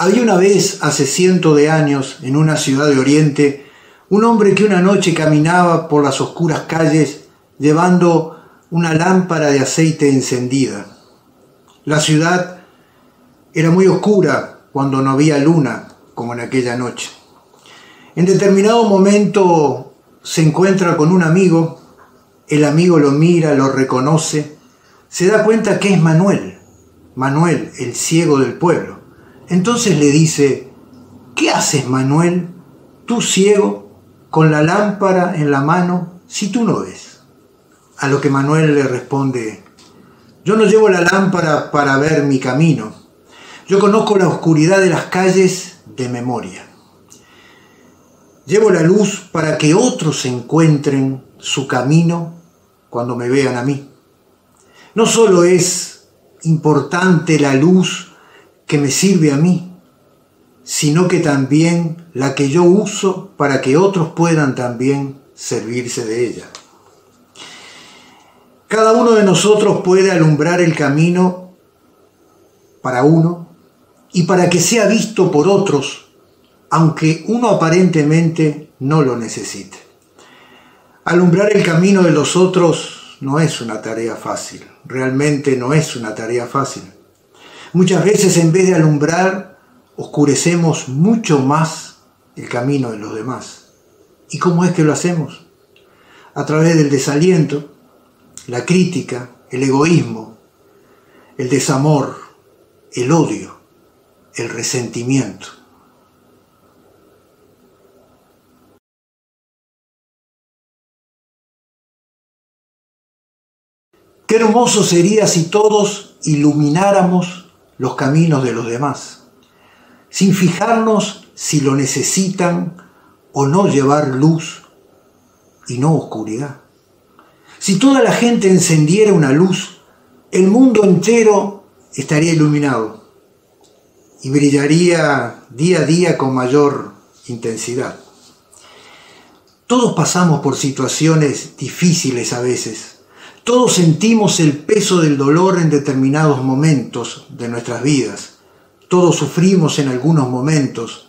Había una vez, hace cientos de años, en una ciudad de Oriente, un hombre que una noche caminaba por las oscuras calles llevando una lámpara de aceite encendida. La ciudad era muy oscura cuando no había luna, como en aquella noche. En determinado momento se encuentra con un amigo, el amigo lo mira, lo reconoce, se da cuenta que es Manuel, Manuel, el ciego del pueblo. Entonces le dice, ¿qué haces Manuel, tú ciego, con la lámpara en la mano, si tú no ves? A lo que Manuel le responde, yo no llevo la lámpara para ver mi camino, yo conozco la oscuridad de las calles de memoria. Llevo la luz para que otros encuentren su camino cuando me vean a mí. No solo es importante la luz que me sirve a mí, sino que también la que yo uso para que otros puedan también servirse de ella. Cada uno de nosotros puede alumbrar el camino para uno y para que sea visto por otros, aunque uno aparentemente no lo necesite. Alumbrar el camino de los otros no es una tarea fácil, realmente no es una tarea fácil. Muchas veces en vez de alumbrar, oscurecemos mucho más el camino de los demás. ¿Y cómo es que lo hacemos? A través del desaliento, la crítica, el egoísmo, el desamor, el odio, el resentimiento. Qué hermoso sería si todos ilumináramos los caminos de los demás, sin fijarnos si lo necesitan o no llevar luz y no oscuridad. Si toda la gente encendiera una luz, el mundo entero estaría iluminado y brillaría día a día con mayor intensidad. Todos pasamos por situaciones difíciles a veces todos sentimos el peso del dolor en determinados momentos de nuestras vidas. Todos sufrimos en algunos momentos,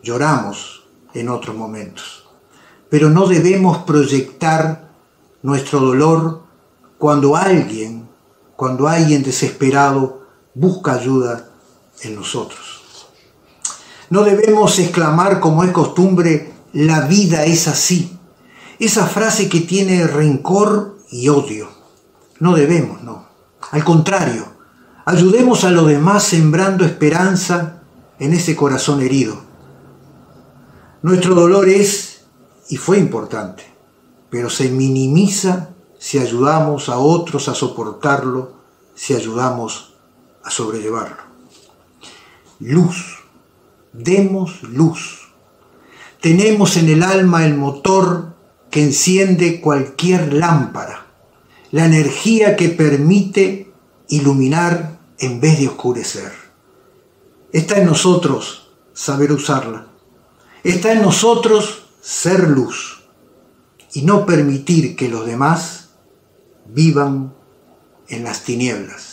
lloramos en otros momentos. Pero no debemos proyectar nuestro dolor cuando alguien, cuando alguien desesperado busca ayuda en nosotros. No debemos exclamar como es costumbre, la vida es así. Esa frase que tiene rencor y odio. No debemos, no. Al contrario, ayudemos a los demás sembrando esperanza en ese corazón herido. Nuestro dolor es y fue importante, pero se minimiza si ayudamos a otros a soportarlo, si ayudamos a sobrellevarlo. Luz, demos luz. Tenemos en el alma el motor que enciende cualquier lámpara la energía que permite iluminar en vez de oscurecer. Está en nosotros saber usarla. Está en nosotros ser luz y no permitir que los demás vivan en las tinieblas.